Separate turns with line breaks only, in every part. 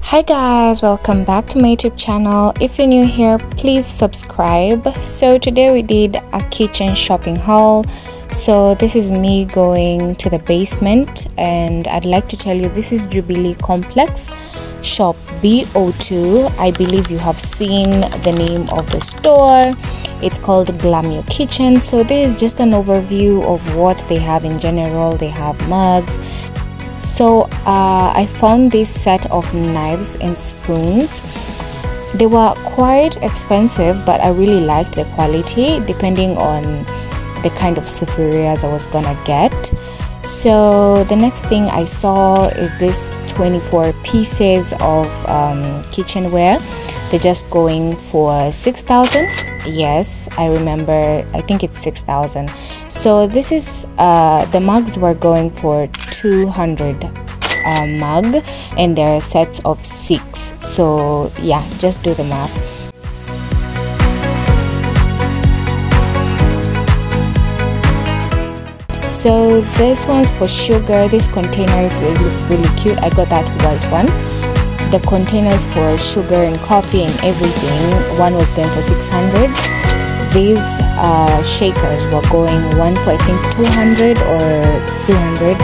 hi guys welcome back to my youtube channel. If you're new here please subscribe. So today we did a kitchen shopping haul. So this is me going to the basement and i'd like to tell you this is jubilee complex shop bo2 i believe you have seen the name of the store. It's called glam your kitchen. So this is just an overview of what they have in general. They have mugs. So uh, I found this set of knives and spoons. They were quite expensive but I really liked the quality depending on the kind of souvenirs I was gonna get so the next thing I saw is this 24 pieces of um, kitchenware. They're just going for 6000 yes i remember i think it's 6000 so this is uh, the mugs were going for 200 uh, mug and there are sets of six. So yeah just do the math so this one's for sugar. This container is really, really cute. I got that white one. The containers for sugar and coffee and everything. One was going for 600 these uh, shakers were going one for I think 200 or 300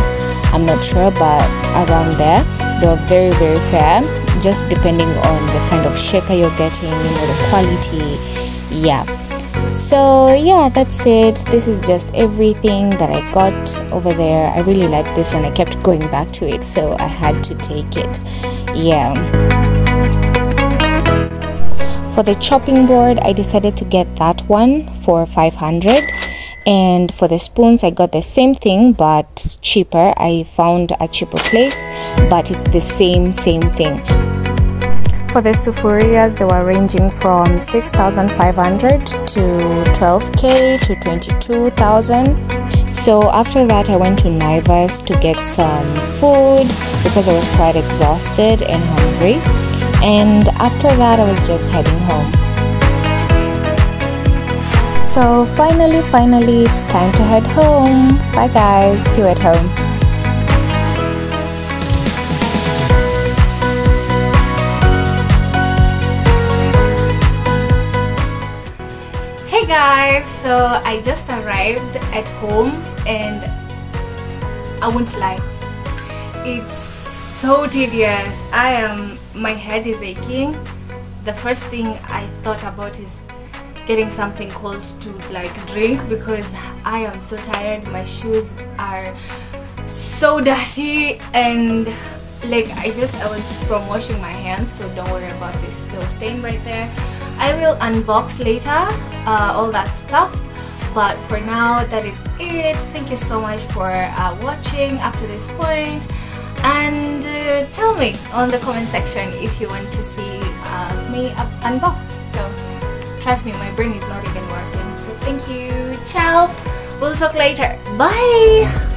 I'm not sure but around there. They were very very fair. Just depending on the kind of shaker you're getting you know the quality. Yeah so yeah that's it. This is just everything that i got over there. I really like this one. I kept going back to it so i had to take it. Yeah. For the chopping board i decided to get that one for 500 and for the spoons i got the same thing but cheaper. I found a cheaper place but it's the same same thing for the sufurias, they were ranging from 6,500 to 12k to 22,000. So after that, I went to Naivas to get some food because I was quite exhausted and hungry. And after that, I was just heading home. So finally, finally, it's time to head home. Bye guys, see you at home. Guys. So I just arrived at home and I won't lie. It's so tedious. I am my head is aching. The first thing I thought about is getting something cold to like drink because I am so tired. My shoes are so dirty and like I just I was from washing my hands so don't worry about this little stain right there. I will unbox later uh, all that stuff. But for now that is it. Thank you so much for uh, watching up to this point. And uh, tell me on the comment section if you want to see uh, me unbox. So trust me my brain is not even working. So thank you. Ciao. We'll talk later. Bye